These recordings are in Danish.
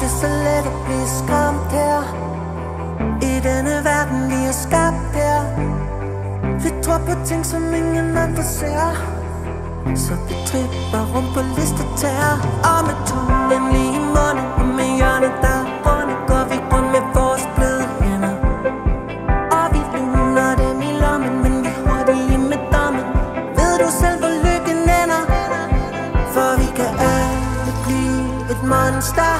det er så let at blive I denne verden vi er skabt her. Vi tror på ting som ingen andre ser. Så vi tripper rundt på listetær Og med tonen lige i Og med hjørnet der monster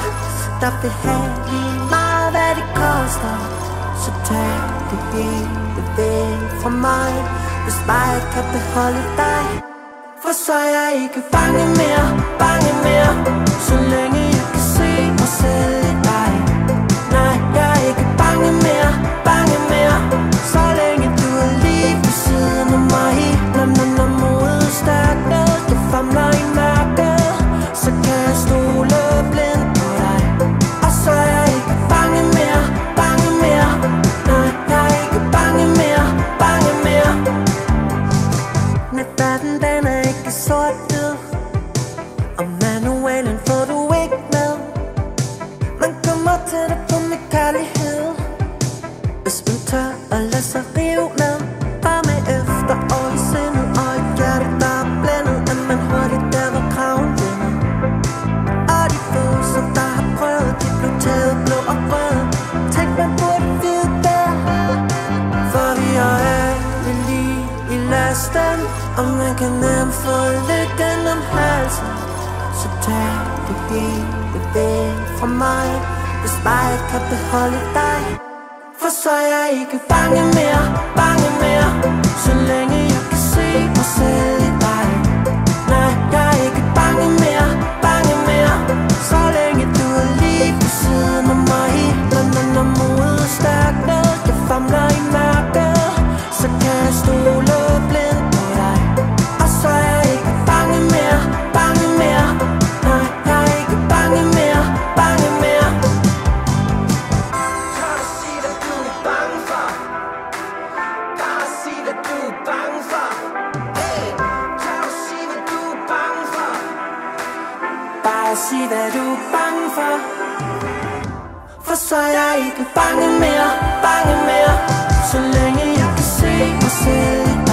Der vil have lige meget hvad det koster. Så tag det hele væk fra mig. Hvis bare jeg kan beholde dig For så er jeg ikke fanget mere. Hvis man tør lade sig rive med Bare med efterår i sindet Og et hjerte der er blændet man hurtigt der hvor kraven vender. Og de følelser der har prøvet De blev taget blå og røde. Tænk man burde vide For vi er alle lige i lasten Og man kan nemt få lykken om halsen Så tag det hele væk fra mig. Hvis bare jeg kan beholde dig. For så er jeg ikke bange mere, bange Bare sig, hvad du er bange for? For så er jeg ikke bange mere, bange mere. Så længe jeg kan se mig selv.